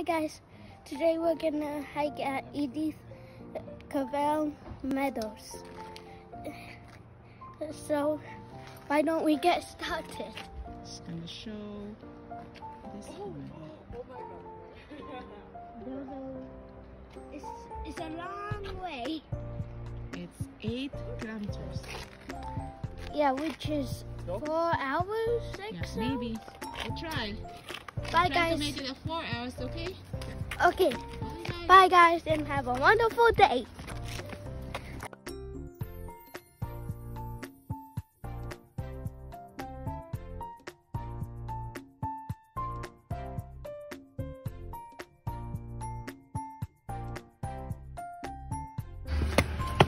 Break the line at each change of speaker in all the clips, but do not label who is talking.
Hi guys, today we're gonna hike at Edith Cavell Meadows. So why don't we get started?
Just gonna show this oh. one.
Oh it's, it's a long way.
It's eight kilometers.
Yeah, which is four hours, six
Yeah,
hours?
maybe. We'll try.
Bye guys.
make it four hours, okay?
Okay,
Bye guys.
bye guys and have a wonderful day.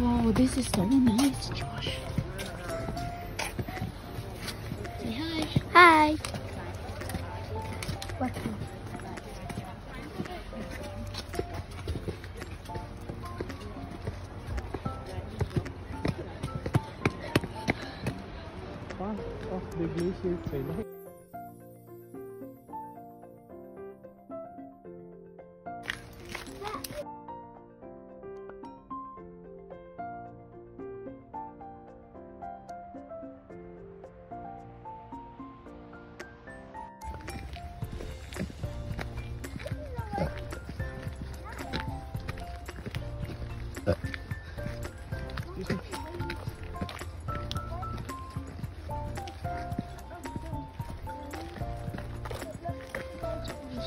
Wow, this is so nice, Josh. Say hi.
Hi. What?
part of the glacier trail.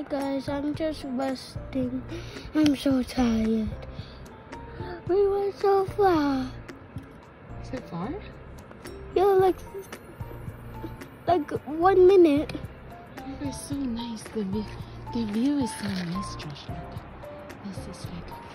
guys. I'm just resting. I'm so tired. We went so far.
Is it far?
Yeah, like like one minute.
It was so nice. The view, the view is so nice, Josh. This is like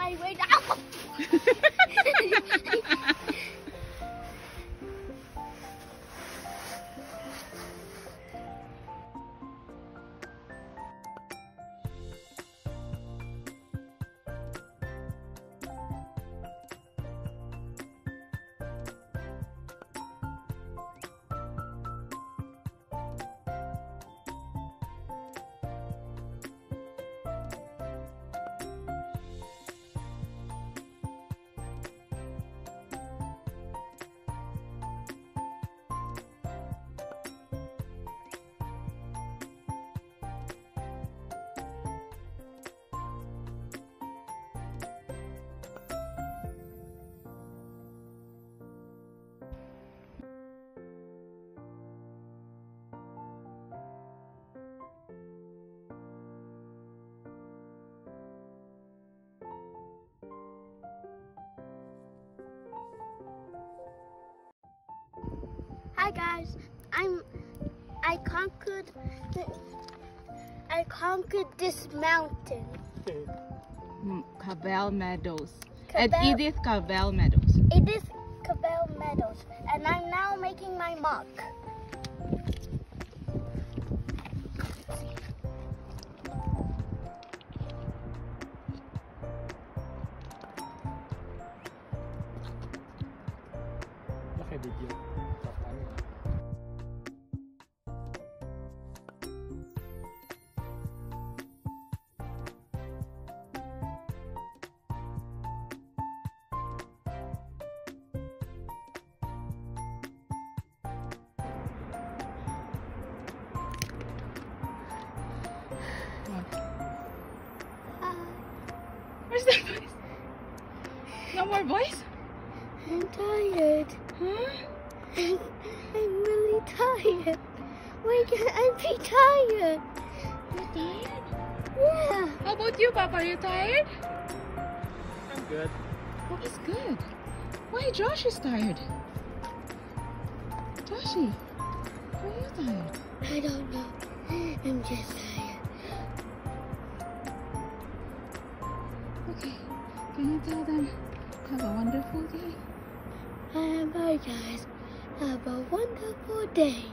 gonna walk my guys, I'm I conquered the, I conquered this mountain.
Cabell Meadows. At
Cavell-
Edith Cavell Meadows.
It is Cabell Meadows, and I'm now making my mark.
Where's that voice? No more voice?
I'm tired.
Huh?
I'm, I'm really tired. Why can't I be tired?
You tired?
Yeah.
How about you, Papa? Are you tired?
I'm good.
Oh, he's good. Why Josh is tired? Joshy, why are you tired?
I don't know. I'm just tired.
Have a wonderful day?
Bye, bye, guys. Have a wonderful day.